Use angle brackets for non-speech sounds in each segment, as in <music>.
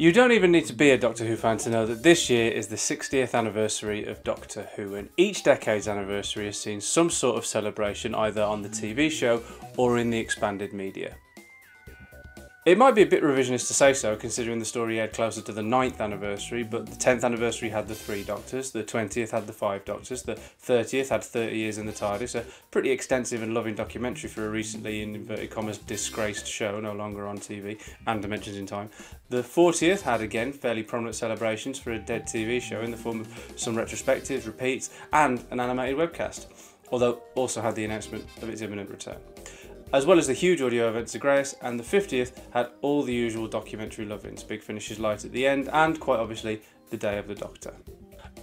You don't even need to be a Doctor Who fan to know that this year is the 60th anniversary of Doctor Who, and each decade's anniversary has seen some sort of celebration either on the TV show or in the expanded media. It might be a bit revisionist to say so, considering the story aired closer to the 9th anniversary, but the 10th anniversary had the three Doctors, the 20th had the five Doctors, the 30th had 30 years in the TARDIS, a pretty extensive and loving documentary for a recently, in inverted commas, disgraced show, no longer on TV, and Dimensions in Time. The 40th had again fairly prominent celebrations for a dead TV show in the form of some retrospectives, repeats, and an animated webcast, although also had the announcement of its imminent return as well as the huge audio event Zagreus, and the 50th had all the usual documentary love-ins, Big Finish's light at the end, and quite obviously the Day of the Doctor.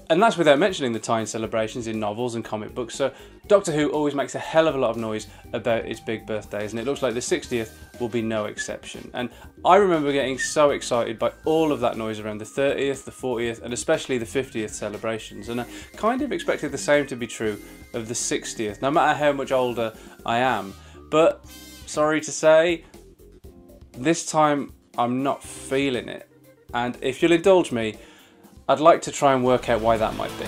And that's without mentioning the tie-in celebrations in novels and comic books, so Doctor Who always makes a hell of a lot of noise about its big birthdays, and it looks like the 60th will be no exception. And I remember getting so excited by all of that noise around the 30th, the 40th, and especially the 50th celebrations, and I kind of expected the same to be true of the 60th, no matter how much older I am. But sorry to say, this time I'm not feeling it. And if you'll indulge me, I'd like to try and work out why that might be.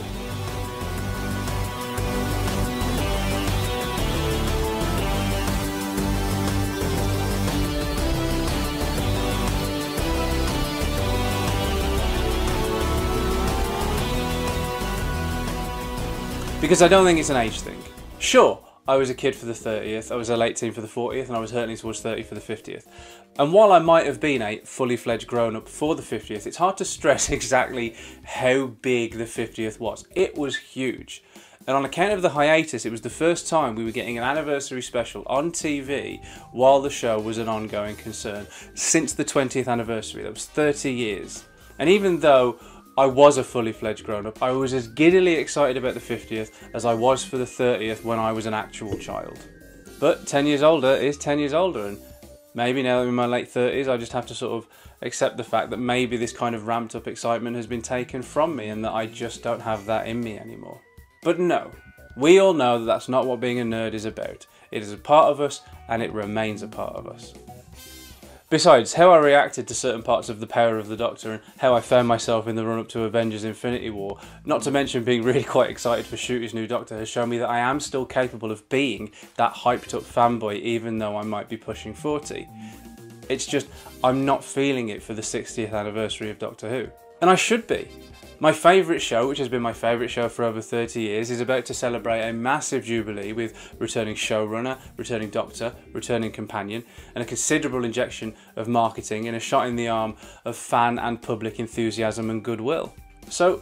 Because I don't think it's an age thing. Sure, I was a kid for the 30th, I was a late teen for the 40th, and I was hurtling towards 30 for the 50th. And while I might have been a fully fledged grown up for the 50th, it's hard to stress <laughs> exactly how big the 50th was. It was huge. And on account of the hiatus, it was the first time we were getting an anniversary special on TV while the show was an ongoing concern since the 20th anniversary. That was 30 years. And even though I was a fully fledged grown up. I was as giddily excited about the 50th as I was for the 30th when I was an actual child. But 10 years older is 10 years older, and maybe now I'm in my late 30s, I just have to sort of accept the fact that maybe this kind of ramped up excitement has been taken from me and that I just don't have that in me anymore. But no, we all know that that's not what being a nerd is about. It is a part of us and it remains a part of us. Besides, how I reacted to certain parts of The Power of the Doctor and how I found myself in the run up to Avengers Infinity War, not to mention being really quite excited for Ncuti's new Doctor, has shown me that I am still capable of being that hyped up fanboy even though I might be pushing 40. It's just, I'm not feeling it for the 60th anniversary of Doctor Who. And I should be. My favourite show, which has been my favourite show for over 30 years, is about to celebrate a massive jubilee with returning showrunner, returning doctor, returning companion, and a considerable injection of marketing and a shot in the arm of fan and public enthusiasm and goodwill. So,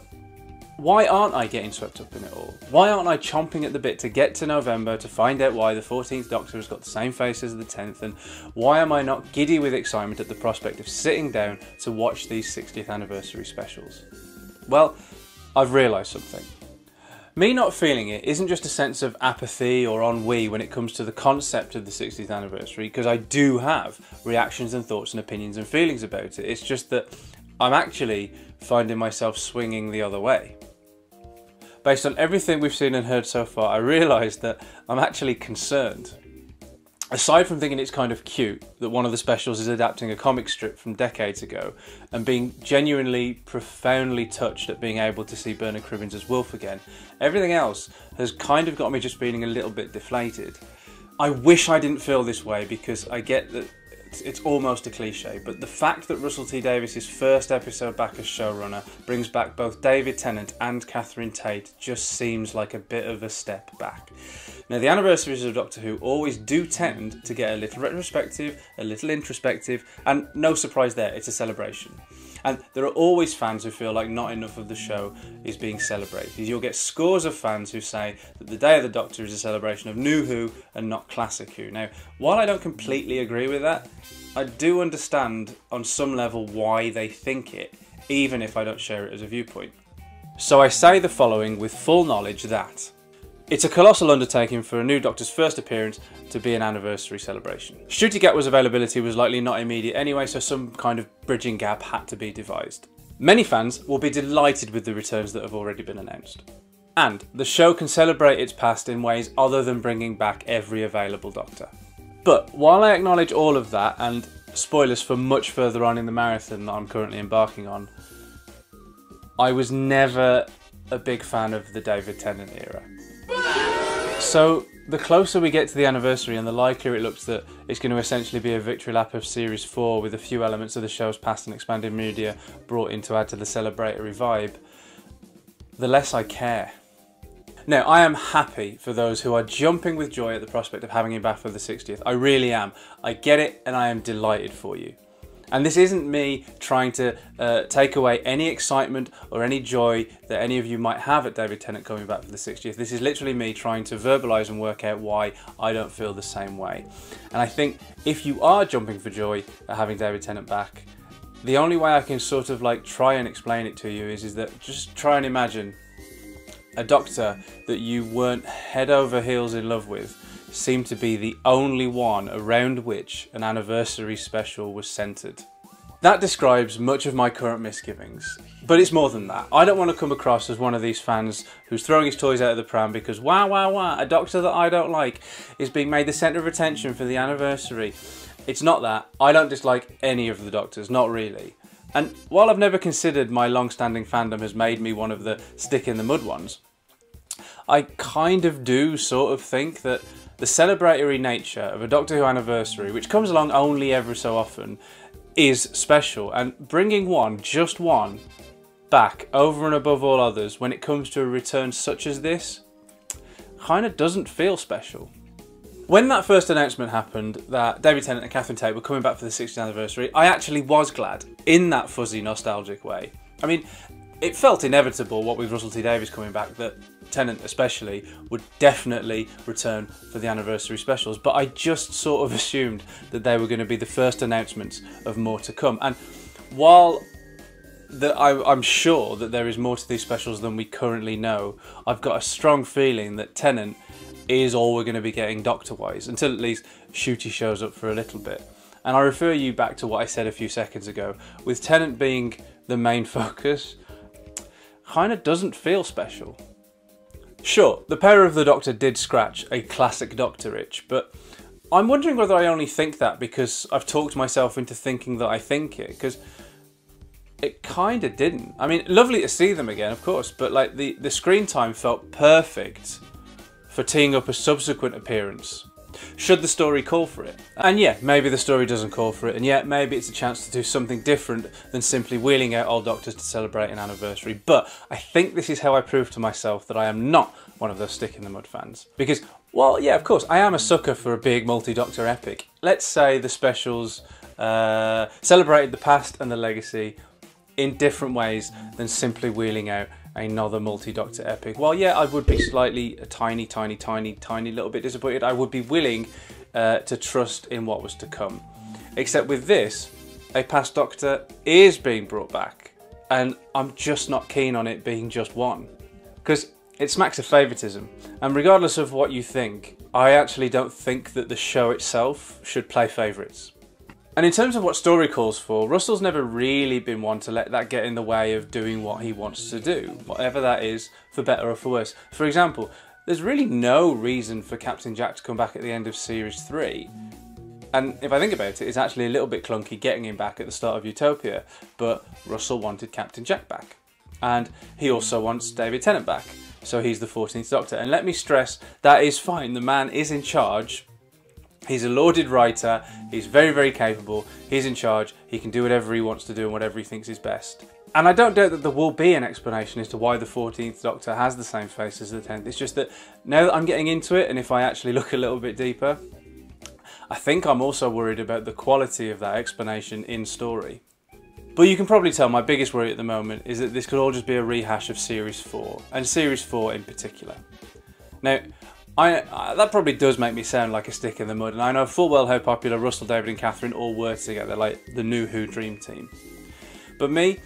why aren't I getting swept up in it all? Why aren't I chomping at the bit to get to November to find out why the 14th Doctor has got the same face as the 10th? And why am I not giddy with excitement at the prospect of sitting down to watch these 60th anniversary specials? Well, I've realised something. Me not feeling it isn't just a sense of apathy or ennui when it comes to the concept of the 60th anniversary, because I do have reactions and thoughts and opinions and feelings about it. It's just that I'm actually finding myself swinging the other way. Based on everything we've seen and heard so far, I realised that I'm actually concerned aside from thinking it's kind of cute that one of the specials is adapting a comic strip from decades ago and being genuinely profoundly touched at being able to see Bernard Cribbins as Wilf again, everything else has kind of got me just feeling a little bit deflated. I wish I didn't feel this way because I get that it's, almost a cliche, but the fact that Russell T Davies's first episode back as showrunner brings back both David Tennant and Catherine Tate just seems like a bit of a step back. Now, the anniversaries of Doctor Who always do tend to get a little retrospective, a little introspective, and no surprise there, it's a celebration. And there are always fans who feel like not enough of the show is being celebrated. You'll get scores of fans who say that the Day of the Doctor is a celebration of New Who and not Classic Who. Now, while I don't completely agree with that, I do understand on some level why they think it, even if I don't share it as a viewpoint. So I say the following with full knowledge that it's a colossal undertaking for a new Doctor's first appearance to be an anniversary celebration. Ncuti Gatwa's availability was likely not immediate anyway, so some kind of bridging gap had to be devised. Many fans will be delighted with the returns that have already been announced. And the show can celebrate its past in ways other than bringing back every available Doctor. But while I acknowledge all of that, and spoilers for much further on in the marathon that I'm currently embarking on, I was never a big fan of the David Tennant era. So the closer we get to the anniversary and the likelier it looks that it's going to essentially be a victory lap of Series 4 with a few elements of the show's past and expanded media brought in to add to the celebratory vibe, the less I care. Now, I am happy for those who are jumping with joy at the prospect of having him back for the 60th. I really am. I get it and I am delighted for you. And this isn't me trying to uh, take away any excitement or any joy that any of you might have at David Tennant coming back for the 60th. This is literally me trying to verbalise and work out why I don't feel the same way. And I think if you are jumping for joy at having David Tennant back, the only way I can sort of like try and explain it to you is, is that just try and imagine a doctor that you weren't head over heels in love with seemed to be the only one around which an anniversary special was centred. That describes much of my current misgivings. But it's more than that. I don't want to come across as one of these fans who's throwing his toys out of the pram because wow, wow, wow, a doctor that I don't like is being made the centre of attention for the anniversary. It's not that. I don't dislike any of the doctors, not really. And while I've never considered my long standing fandom has made me one of the stick in the mud ones, I kind of do sort of think that the celebratory nature of a Doctor Who anniversary, which comes along only every so often, is special. And bringing one, just one, back over and above all others when it comes to a return such as this, kind of doesn't feel special. When that first announcement happened that David Tennant and Catherine Tate were coming back for the 60th anniversary, I actually was glad in that fuzzy, nostalgic way. I mean, it felt inevitable, what with Russell T Davies coming back, that Tennant especially would definitely return for the anniversary specials. But I just sort of <laughs> assumed that they were going to be the first announcements of more to come. And while I, am sure that there is more to these specials than we currently know, I've got a strong feeling that Tennant is all we're going to be getting Doctor-wise, until at least Ncuti shows up for a little bit. And I refer you back to what I said a few seconds ago, with Tennant being the main <laughs> focus, kind of doesn't feel special. Sure, the Power of the Doctor did scratch a classic Doctor itch, but I'm wondering whether I only think that because I've talked myself into thinking that I think it, because it kind of didn't. I mean, lovely to see them again, of course, but like the, the screen time felt perfect for teeing up a subsequent appearance should the story call for it. And yeah, maybe the story doesn't call for it, and yet maybe it's a chance to do something different than simply wheeling out old doctors to celebrate an anniversary. But I think this is how I prove to myself that I am not one of those stick in the mud fans. Because, well, yeah, of course, I am a sucker for a big multi doctor epic. Let's say the specials uh, celebrated the past and the legacy in different ways than simply wheeling out another multi-doctor epic. Well, yeah, I would be slightly a tiny, tiny, tiny, tiny little bit disappointed. I would be willing uh, to trust in what was to come. Except with this, a past Doctor is being brought back, and I'm just not keen on it being just one. Because it smacks of favouritism, and regardless of what you think, I actually don't think that the show itself should play favourites. And in terms of what story calls for, Russell's never really been one to let that get in the way of doing what he wants to do, whatever that is, for better or for worse. For example, there's really no reason for Captain Jack to come back at the end of Series 3. And if I think about it, it's actually a little bit clunky getting him back at the start of Utopia, but Russell wanted Captain Jack back. And he also wants David Tennant back, so he's the 14th Doctor. And let me stress, that is fine, the man is in charge, He's a lauded writer, he's very, very capable, he's in charge, he can do whatever he wants to do and whatever he thinks is best. And I don't doubt that there will be an explanation as to why the 14th Doctor has the same face as the 10th. It's just that now that I'm getting into it, and if I actually look a little bit deeper, I think I'm also worried about the quality of that explanation in story. But you can probably tell my biggest worry at the moment is that this could all just be a rehash of Series 4, and Series 4 in particular. Now, I, that probably does make me sound like a stick in the mud, and I know full well how popular Russell, David, and Catherine all were together, like the new Who Dream Team. But me,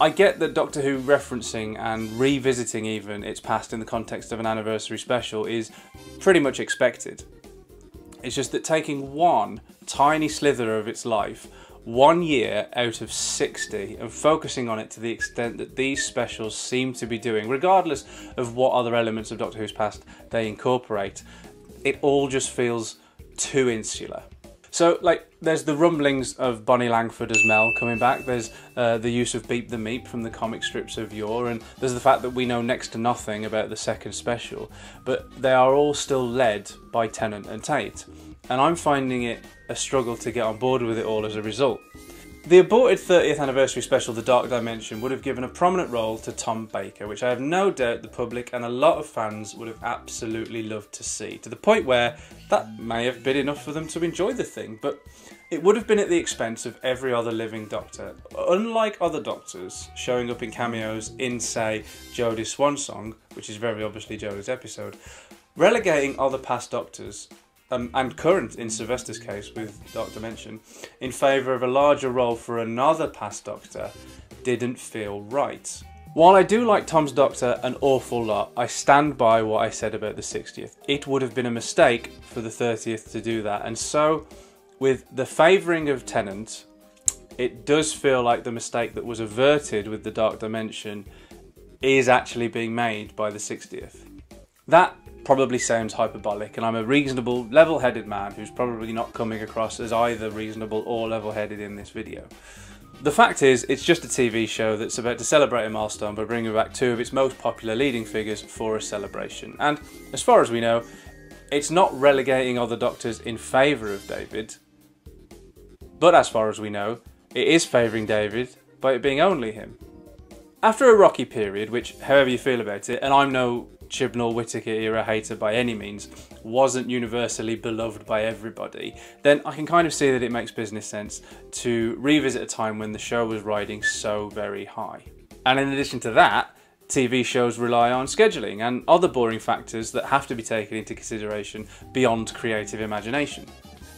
I get that Doctor Who referencing and revisiting even its past in the context of an anniversary special is pretty much expected. It's just that taking one tiny slither of its life one year out of 60 and focusing on it to the extent that these specials seem to be doing, regardless of what other elements of Doctor Who's past they incorporate, it all just feels too insular. So, like, there's the rumblings of Bonnie Langford as Mel coming back. There's uh, the use of Beep the Meep from the comic strips of yore, and there's the fact that we know next to nothing about the second special. But they are all still led by Tennant and Tate, and I'm finding it a struggle to get on board with it all as a result. The aborted 30th anniversary special, The Dark Dimension, would have given a prominent role to Tom Baker, which I have no doubt the public and a lot of fans would have absolutely loved to see, to the point where that may have been enough for them to enjoy the thing, but it would have been at the expense of every other living Doctor. Unlike other Doctors showing up in cameos in, say, Jodie's Swan Song, which is very obviously Jodie's episode, relegating other past Doctors um, and current in Sylvester's case with Dark Dimension, in favour of a larger role for another past Doctor, didn't feel right. While I do like Tom's Doctor an awful lot, I stand by what I said about the 60th. It would have been a mistake for the 30th to do that, and so with the favouring of Tennant, it does feel like the mistake that was averted with the Dark Dimension is actually being made by the 60th. That probably sounds hyperbolic, and I'm a reasonable, level headed man who's probably not coming across as either reasonable or level headed in this video. The fact is, it's just a TV show that's about to celebrate a milestone by bringing back two of its most popular leading figures for a celebration. And as far as we know, it's not relegating other doctors in favour of David, but as far as we know, it is favouring David by it being only him. After a rocky period, which, however you feel about it, and I'm no Chibnall Whittaker era hater by any means, wasn't universally beloved by everybody, then I can kind of see that it makes business sense to revisit a time when the show was riding so very high. And in addition to that, TV shows rely on scheduling and other boring factors that have to be taken into consideration beyond creative imagination.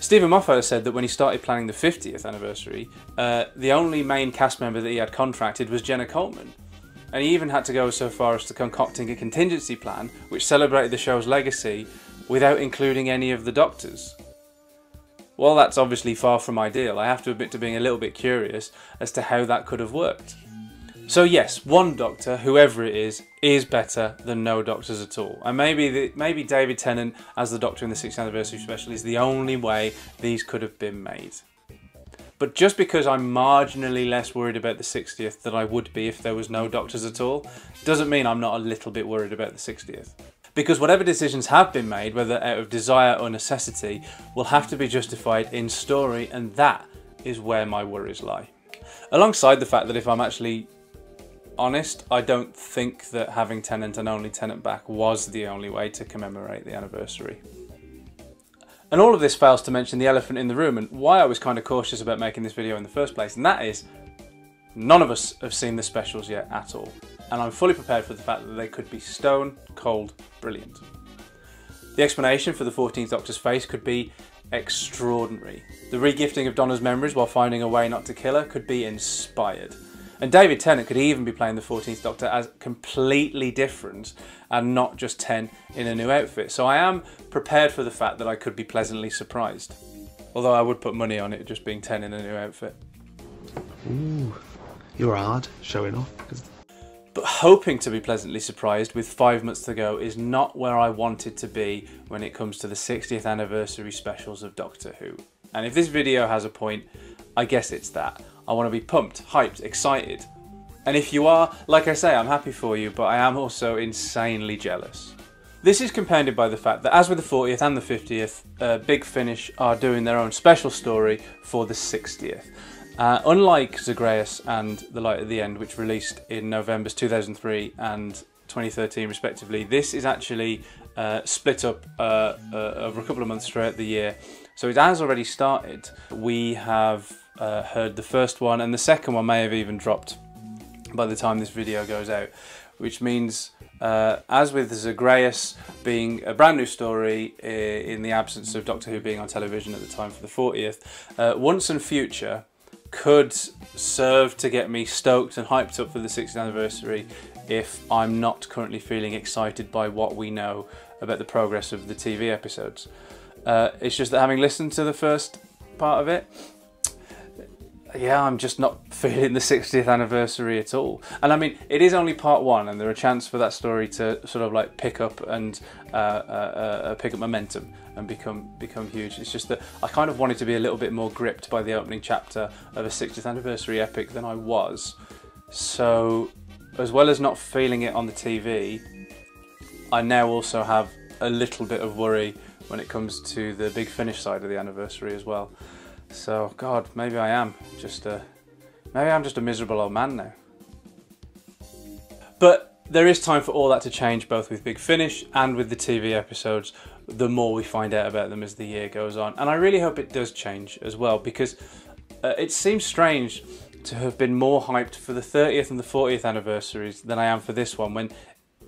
Steven Moffat said that when he started planning the 50th anniversary, uh, the only main cast member that he had contracted was Jenna Coleman, and he even had to go so far as to concocting a contingency plan which celebrated the show's legacy without including any of the doctors. While that's obviously far from ideal, I have to admit to being a little bit curious as to how that could have worked. So yes, one doctor, whoever it is, is better than no doctors at all. And maybe the, maybe David Tennant as the Doctor in the 6th anniversary special is the only way these could have been made. But just because I'm marginally less worried about the 60th than I would be if there was no doctors at all, doesn't mean I'm not a little bit worried about the 60th. Because whatever decisions have been made, whether out of desire or necessity, will have to be justified in story, and that is where my worries lie. Alongside the fact that if I'm actually honest, I don't think that having Tennant and only Tennant back was the only way to commemorate the anniversary. And all of this fails to mention the elephant in the room and why I was kind of cautious about making this video in the first place, and that is none of us have seen the specials yet at all. And I'm fully prepared for the fact that they could be stone cold brilliant. The explanation for the 14th Doctor's face could be extraordinary. The regifting of Donna's memories while finding a way not to kill her could be inspired. And David Tennant could even be playing the 14th Doctor as completely different and not just 10 in a new outfit. So I am prepared for the fact that I could be pleasantly surprised. Although I would put money on it just being 10 in a new outfit. Ooh, you're hard showing off. But hoping to be pleasantly surprised with five months to go is not where I wanted to be when it comes to the 60th anniversary specials of Doctor Who. And if this video has a point, I guess it's that. I want to be pumped, hyped, excited. And if you are, like I say, I'm happy for you, but I am also insanely jealous. This is compounded by the fact that, as with the 40th and the 50th, uh, Big Finish are doing their own special story for the 60th. Uh, unlike Zagreus and The Light at the End, which released in November's 2003 and 2013 respectively, this is actually uh, split up uh, uh, over a couple of months throughout the year. So it has already started. We have uh, heard the first one, and the second one may have even dropped by the time this video goes out, which means, uh, as with Zagreus being a brand new story in the absence of Doctor Who being on television at the time for the 40th, uh, Once and Future could serve to get me stoked and hyped up for the 60th anniversary if I'm not currently feeling excited by what we know about the progress of the TV episodes. Uh, it's just that having listened to the first part of it, yeah, I'm just not <laughs> feeling the 60th anniversary at all. And I mean, it is only part one, and there are a chance for that story to sort of like pick up and uh, uh, uh, pick up momentum and become become huge. It's just that I kind of wanted to be a little bit more gripped by the opening chapter of a 60th anniversary epic than I was. So, as well as not feeling it on the TV, I now also have a little bit of worry when it comes to the big finish side of the anniversary as well. So, God, maybe I am just a, maybe I'm just a miserable old man now. But there is time for all that to change, both with Big Finish and with the TV episodes. The more we find out about them as the year goes on, and I really hope it does change as well, because uh, it seems strange to have been more hyped for the 30th and the 40th anniversaries than I am for this one when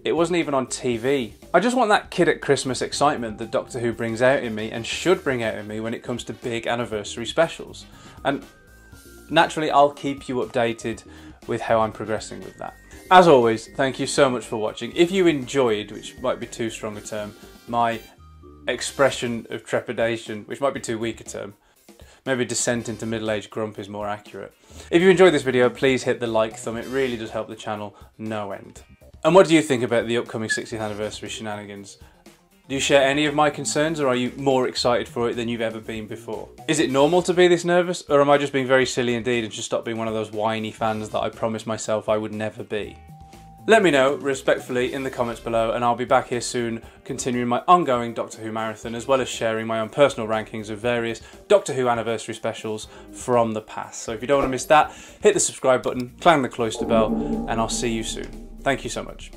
it wasn't even on TV. I just want that kid at Christmas excitement that Doctor Who brings out in me and should bring out in me when it comes to big anniversary specials. And naturally, I'll keep you updated with how I'm progressing with that. As always, thank you so much for watching. If you enjoyed, which might be too strong a term, my expression of trepidation, which might be too weak a term, maybe descent into middle-aged grump is more accurate. If you enjoyed this video, please hit the like thumb, it really does help the channel no end. And what do you think about the upcoming 60th anniversary shenanigans? Do you share any of my concerns or are you more excited for it than you've ever been before? Is it normal to be this nervous or am I just being very silly indeed and should stop being one of those whiny fans that I promised myself I would never be? Let me know respectfully in the comments below and I'll be back here soon continuing my ongoing Doctor Who marathon as well as sharing my own personal rankings of various Doctor Who anniversary specials from the past. So if you don't want to miss that, hit the subscribe button, clang the cloister bell and I'll see you soon. Thank you so much.